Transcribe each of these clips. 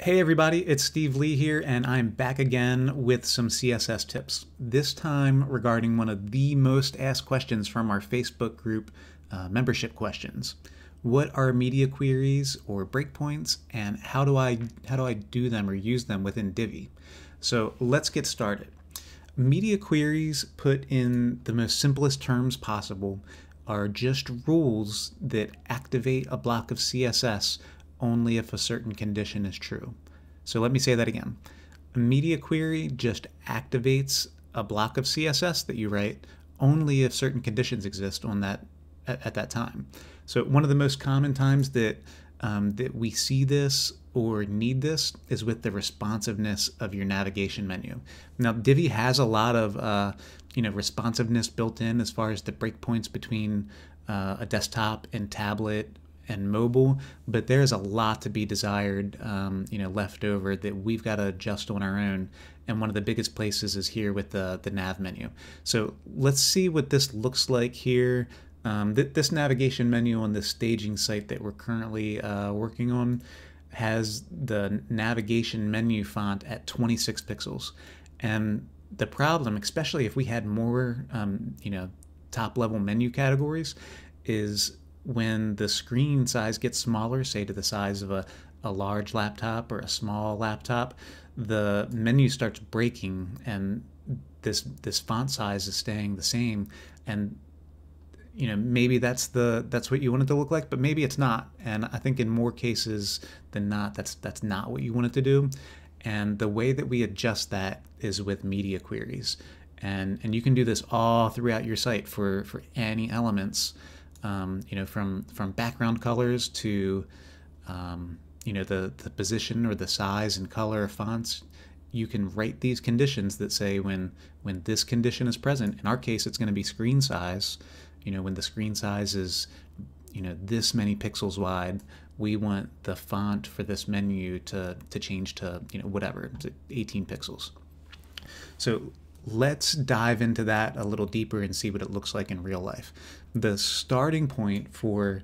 Hey everybody, it's Steve Lee here, and I'm back again with some CSS tips. This time regarding one of the most asked questions from our Facebook group, uh, membership questions. What are media queries or breakpoints, and how do I how do I do them or use them within Divi? So let's get started. Media queries, put in the most simplest terms possible, are just rules that activate a block of CSS only if a certain condition is true. So let me say that again. A media query just activates a block of CSS that you write only if certain conditions exist on that at, at that time. So one of the most common times that um, that we see this or need this is with the responsiveness of your navigation menu. Now Divi has a lot of uh, you know responsiveness built in as far as the breakpoints between uh, a desktop and tablet and mobile, but there's a lot to be desired, um, you know, left over that we've got to adjust on our own. And one of the biggest places is here with the, the nav menu. So let's see what this looks like here. Um, th this navigation menu on the staging site that we're currently uh, working on has the navigation menu font at 26 pixels. And the problem, especially if we had more, um, you know, top level menu categories, is when the screen size gets smaller, say to the size of a, a large laptop or a small laptop, the menu starts breaking and this this font size is staying the same. And you know maybe that's the that's what you want it to look like but maybe it's not. And i think in more cases than not that's that's not what you want it to do. And the way that we adjust that is with media queries. And and you can do this all throughout your site for for any elements um, you know, from from background colors to um, you know the the position or the size and color of fonts. You can write these conditions that say when when this condition is present. In our case, it's going to be screen size. You know, when the screen size is you know this many pixels wide, we want the font for this menu to to change to you know whatever, 18 pixels. So let's dive into that a little deeper and see what it looks like in real life. The starting point for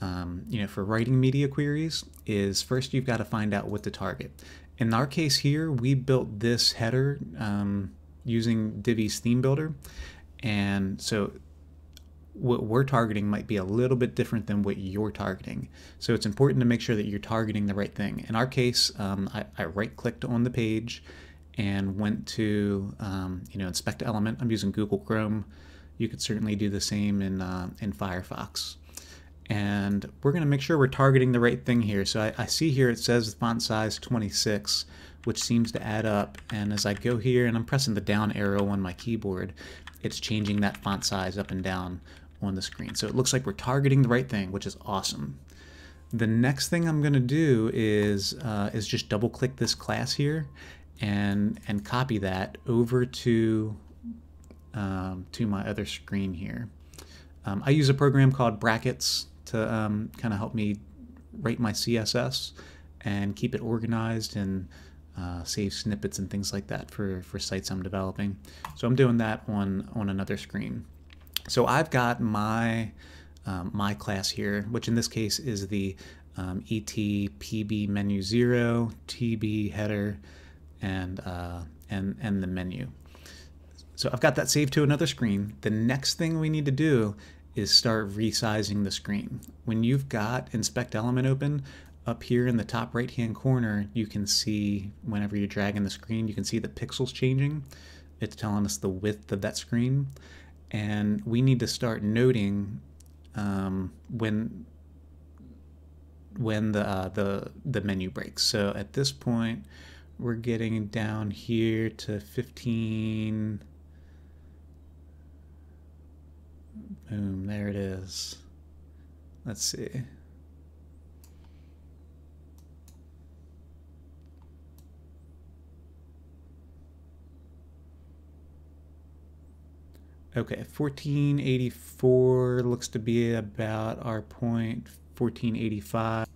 um, you know for writing media queries is first you've got to find out what to target. In our case here, we built this header um, using Divi's theme builder, and so what we're targeting might be a little bit different than what you're targeting. So it's important to make sure that you're targeting the right thing. In our case, um, I, I right-clicked on the page and went to um, you know inspect element. I'm using Google Chrome. You could certainly do the same in uh, in Firefox. And we're going to make sure we're targeting the right thing here. So I, I see here it says font size 26, which seems to add up. And as I go here and I'm pressing the down arrow on my keyboard, it's changing that font size up and down on the screen. So it looks like we're targeting the right thing, which is awesome. The next thing I'm going to do is uh, is just double click this class here and and copy that over to um, to my other screen here. Um, I use a program called Brackets to um, kind of help me write my CSS and keep it organized and uh, save snippets and things like that for, for sites I'm developing. So I'm doing that on, on another screen. So I've got my, um, my class here, which in this case is the um, ET PB menu 0, TB header, and, uh, and, and the menu. So I've got that saved to another screen. The next thing we need to do is start resizing the screen. When you've got inspect element open, up here in the top right hand corner, you can see whenever you're dragging the screen, you can see the pixels changing. It's telling us the width of that screen. And we need to start noting um, when when the, uh, the, the menu breaks. So at this point, we're getting down here to 15. Boom, there it is. Let's see. Okay, 1484 looks to be about our point, 1485.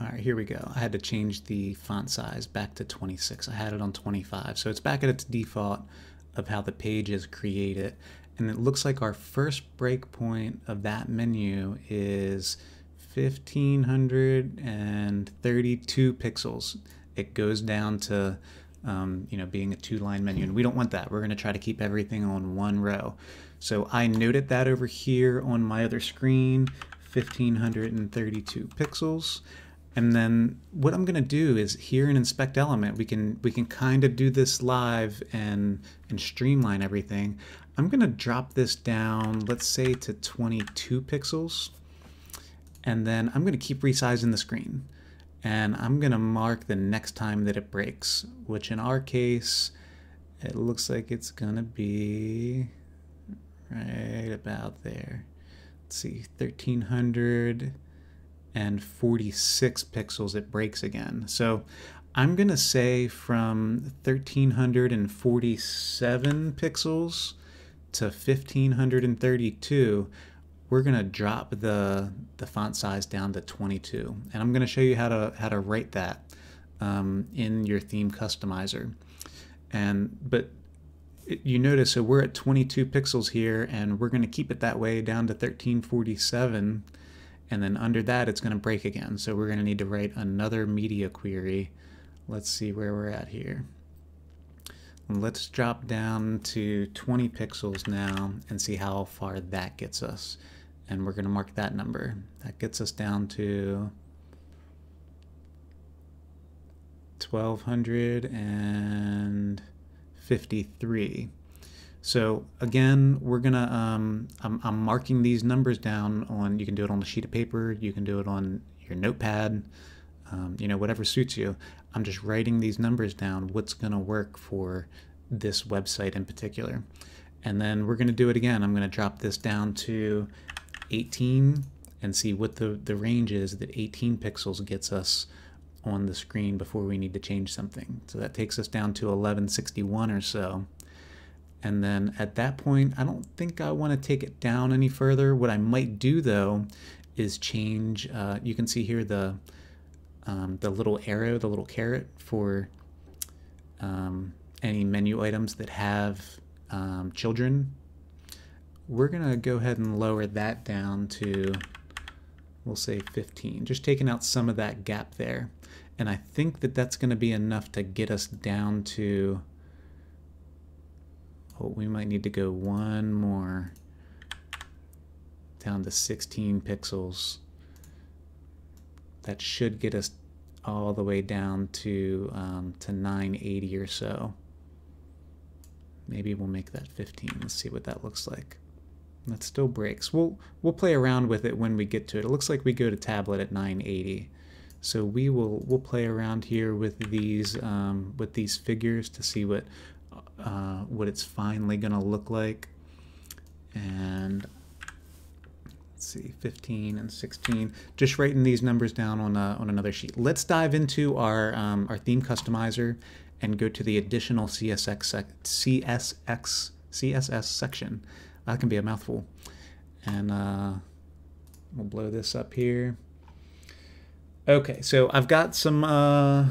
All right, here we go. I had to change the font size back to 26. I had it on 25. So it's back at its default of how the page is created. And it looks like our first breakpoint of that menu is 1532 pixels. It goes down to um, you know, being a two-line menu, and we don't want that. We're going to try to keep everything on one row. So I noted that over here on my other screen, 1532 pixels. And then what I'm going to do is here in inspect element, we can we can kind of do this live and and streamline everything. I'm going to drop this down, let's say to 22 pixels. And then I'm going to keep resizing the screen. And I'm going to mark the next time that it breaks, which in our case, it looks like it's going to be right about there. Let's see, 1346 pixels, it breaks again. So I'm going to say from 1347 pixels to 1532, we're going to drop the, the font size down to 22. And I'm going to show you how to, how to write that um, in your theme customizer. And, but you notice, so we're at 22 pixels here, and we're going to keep it that way down to 1347, and then under that it's going to break again. So we're going to need to write another media query. Let's see where we're at here. Let's drop down to 20 pixels now and see how far that gets us. And we're going to mark that number. That gets us down to 1200 and 53. So again, we're gonna, um, I'm, I'm, marking these numbers down on, you can do it on a sheet of paper, you can do it on your notepad, um, you know, whatever suits you. I'm just writing these numbers down, what's gonna work for this website in particular. And then we're gonna do it again. I'm gonna drop this down to 18 and see what the, the range is that 18 pixels gets us on the screen before we need to change something. So that takes us down to 1161 or so. And then at that point, I don't think I want to take it down any further. What I might do though is change, uh, you can see here the, um, the little arrow, the little caret for um, any menu items that have um, children. We're gonna go ahead and lower that down to, we'll say 15, just taking out some of that gap there. And I think that that's going to be enough to get us down to, oh, we might need to go one more, down to 16 pixels. That should get us all the way down to, um, to 980 or so. Maybe we'll make that 15. Let's see what that looks like. That still breaks. We'll, we'll play around with it when we get to it. It looks like we go to tablet at 980. So we will we'll play around here with these um, with these figures to see what uh, what it's finally going to look like. And let's see, 15 and 16. Just writing these numbers down on a, on another sheet. Let's dive into our um, our theme customizer and go to the additional CSX CSX CSS section. That can be a mouthful. And uh, we'll blow this up here. Okay, so I've got some uh,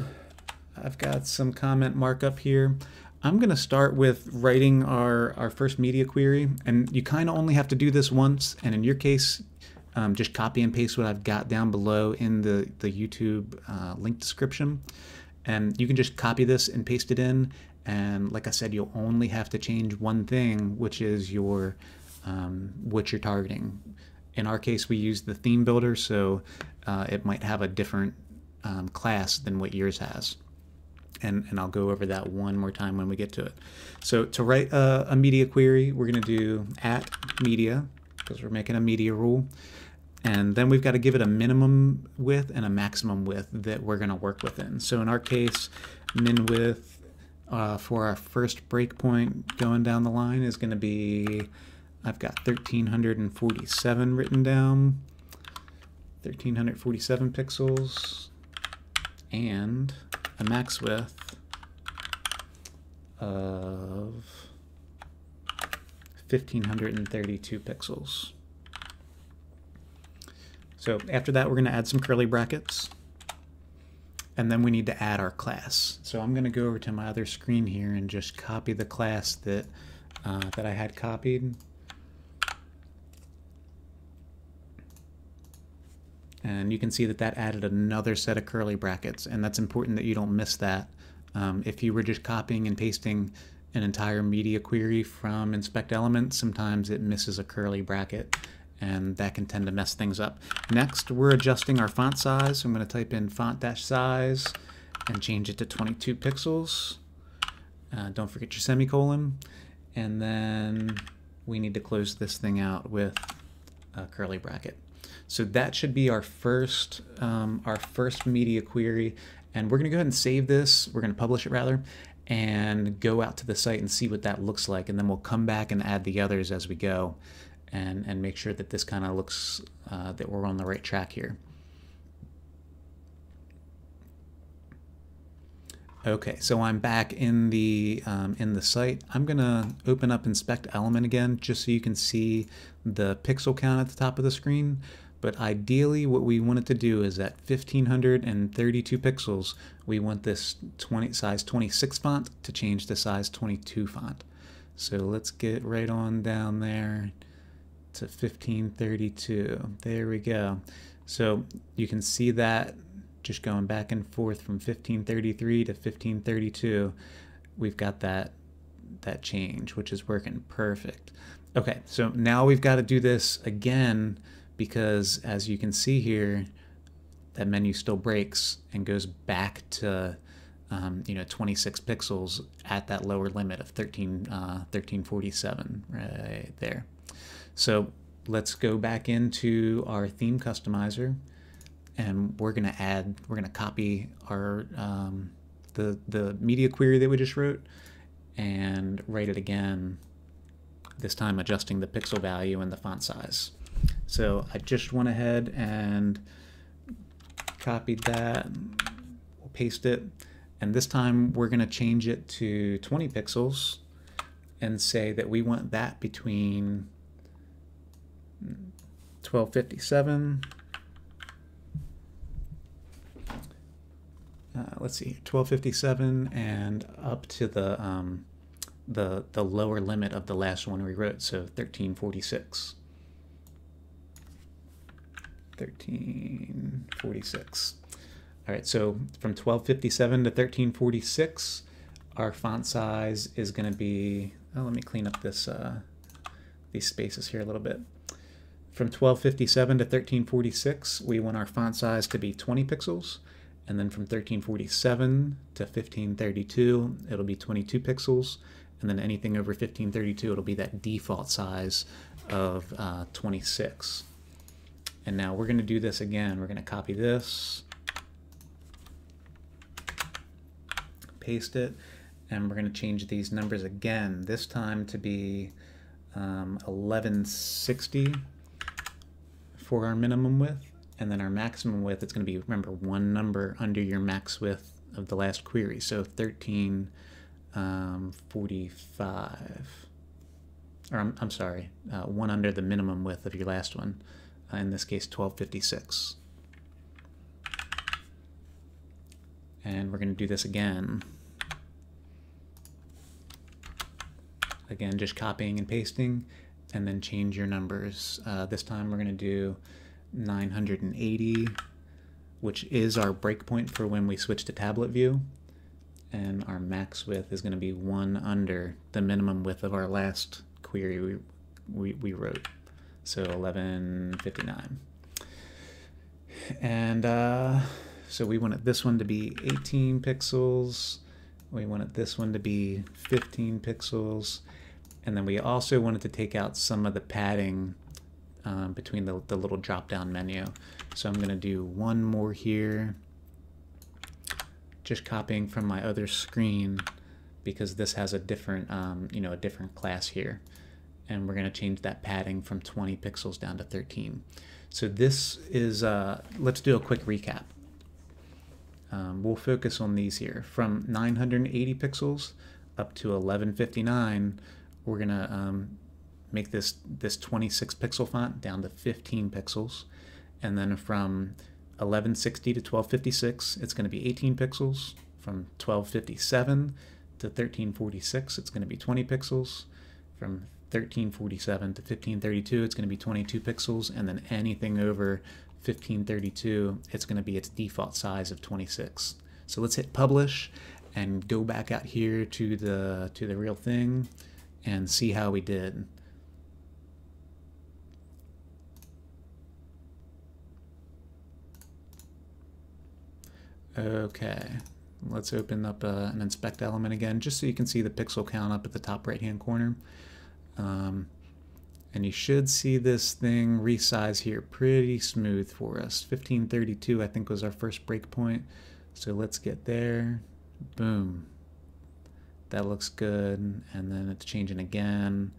I've got some comment markup here. I'm going to start with writing our, our first media query, and you kind of only have to do this once, and in your case, um, just copy and paste what I've got down below in the, the YouTube uh, link description. And you can just copy this and paste it in, and like I said, you'll only have to change one thing, which is your um, what you're targeting. In our case, we use the theme builder, so uh, it might have a different um, class than what yours has. And, and I'll go over that one more time when we get to it. So to write a, a media query, we're going to do at media, because we're making a media rule. And then we've got to give it a minimum width and a maximum width that we're going to work within. So in our case, min width uh, for our first breakpoint going down the line is going to be I've got 1347 written down, 1347 pixels, and a max width of 1532 pixels. So after that, we're going to add some curly brackets. And then we need to add our class. So I'm going to go over to my other screen here and just copy the class that, uh, that I had copied And you can see that that added another set of curly brackets, and that's important that you don't miss that. Um, if you were just copying and pasting an entire media query from inspect elements, sometimes it misses a curly bracket and that can tend to mess things up. Next, we're adjusting our font size. I'm going to type in font-size and change it to 22 pixels. Uh, don't forget your semicolon. And then we need to close this thing out with a curly bracket. So that should be our first, um, our first media query. And we're going to go ahead and save this. We're going to publish it rather and go out to the site and see what that looks like. And then we'll come back and add the others as we go and, and make sure that this kind of looks uh, that we're on the right track here. Okay, so I'm back in the um, in the site. I'm gonna open up inspect element again just so you can see the pixel count at the top of the screen. But ideally what we want it to do is at 1532 pixels, we want this 20 size 26 font to change to size 22 font. So let's get right on down there to 1532. There we go. So you can see that just going back and forth from 1533 to 1532, we've got that that change, which is working perfect. Okay, so now we've got to do this again because as you can see here, that menu still breaks and goes back to um, you know 26 pixels at that lower limit of 13 uh, 1347 right there. So let's go back into our theme customizer and we're going to add, we're going to copy our um, the, the media query that we just wrote and write it again, this time adjusting the pixel value and the font size. So I just went ahead and copied that, we'll paste it, and this time we're going to change it to 20 pixels and say that we want that between 1257 uh, let's see 1257 and up to the um, the the lower limit of the last one we wrote so 1346 1346 all right so from 1257 to 1346 our font size is going to be oh, let me clean up this uh, these spaces here a little bit. From 1257 to 1346, we want our font size to be 20 pixels. And then from 1347 to 1532, it'll be 22 pixels. And then anything over 1532, it'll be that default size of uh, 26. And now we're going to do this again. We're going to copy this, paste it, and we're going to change these numbers again, this time to be um, 1160 for our minimum width, and then our maximum width, it's going to be, remember, one number under your max width of the last query. So 1345, um, or I'm, I'm sorry, uh, one under the minimum width of your last one, uh, in this case 1256. And we're going to do this again. Again, just copying and pasting and then change your numbers. Uh, this time we're going to do 980, which is our breakpoint for when we switch to tablet view. And our max width is going to be one under the minimum width of our last query we, we, we wrote. So 1159. And uh, so we wanted this one to be 18 pixels. We wanted this one to be 15 pixels. And then we also wanted to take out some of the padding um, between the, the little drop-down menu. So I'm going to do one more here, just copying from my other screen because this has a different, um, you know, a different class here. And we're going to change that padding from 20 pixels down to 13. So this is, uh, let's do a quick recap. Um, we'll focus on these here. From 980 pixels up to 1159, we're gonna um, make this this 26 pixel font down to 15 pixels and then from 1160 to 1256 it's going to be 18 pixels from 1257 to 1346 it's going to be 20 pixels from 1347 to 1532 it's going to be 22 pixels and then anything over 1532, it's going to be its default size of 26. So let's hit publish and go back out here to the to the real thing and see how we did. Okay, let's open up uh, an inspect element again, just so you can see the pixel count up at the top right hand corner. Um, and you should see this thing resize here pretty smooth for us. 1532 I think was our first breakpoint. So let's get there. Boom. That looks good. And then it's changing again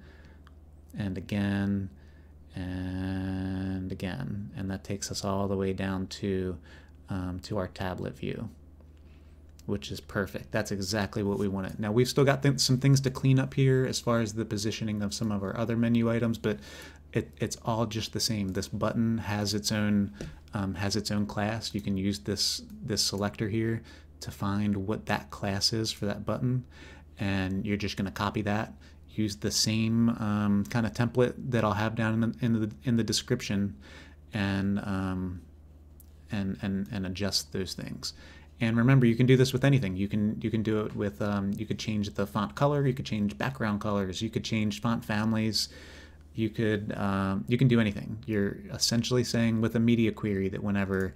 and again and again. And that takes us all the way down to, um, to our tablet view which is perfect. That's exactly what we wanted. Now we've still got th some things to clean up here as far as the positioning of some of our other menu items, but it, it's all just the same. This button has its own um, has its own class. You can use this this selector here to find what that class is for that button, and you're just going to copy that. Use the same um, kind of template that I'll have down in the in the, in the description, and um, and and and adjust those things. And remember, you can do this with anything. You can you can do it with um, you could change the font color, you could change background colors, you could change font families, you could um, you can do anything. You're essentially saying with a media query that whenever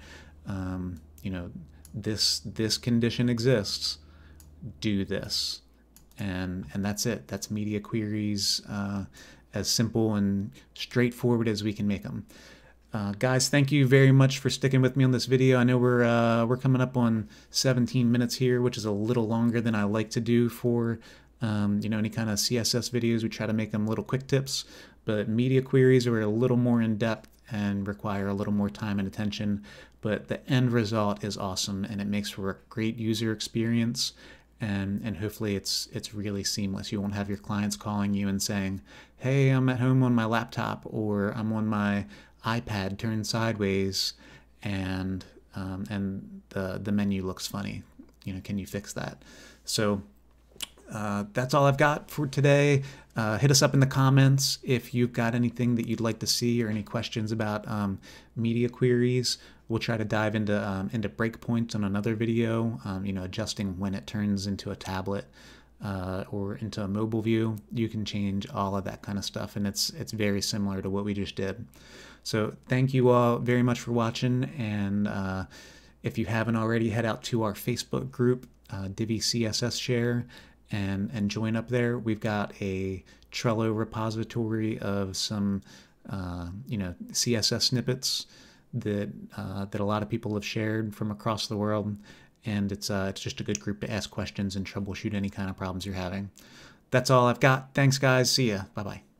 um, you know this this condition exists, do this, and and that's it. That's media queries uh, as simple and straightforward as we can make them. Uh, guys, thank you very much for sticking with me on this video. I know we're uh, we're coming up on 17 minutes here, which is a little longer than I like to do for um, you know any kind of CSS videos. We try to make them little quick tips, but media queries are a little more in depth and require a little more time and attention. But the end result is awesome, and it makes for a great user experience. And, and hopefully it's it's really seamless. You won't have your clients calling you and saying, "Hey, I'm at home on my laptop," or "I'm on my iPad turned sideways and um, and the the menu looks funny. You know, can you fix that? So uh, that's all I've got for today. Uh, hit us up in the comments if you've got anything that you'd like to see or any questions about um, media queries. We'll try to dive into um, into breakpoints on another video. Um, you know, adjusting when it turns into a tablet uh, or into a mobile view. You can change all of that kind of stuff, and it's it's very similar to what we just did. So thank you all very much for watching, and uh, if you haven't already, head out to our Facebook group, uh, Divi CSS Share, and and join up there. We've got a Trello repository of some uh, you know CSS snippets that uh, that a lot of people have shared from across the world, and it's uh, it's just a good group to ask questions and troubleshoot any kind of problems you're having. That's all I've got. Thanks, guys. See ya. Bye bye.